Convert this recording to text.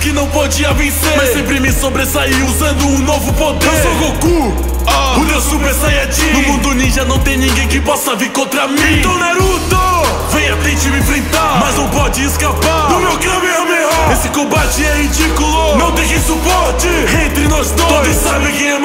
que não podia vencer. Mas sempre me sobressaí usando um novo poder. Eu sou Goku, ah, o meu Super Saiyajin. No mundo ninja não tem ninguém que possa vir contra mim. Então Naruto, venha tente me enfrentar. Mas não pode escapar. Do meu Kamehameha é Esse combate é ridículo, não tem quem suporte. Entre nós dois, todos sabem quem é mais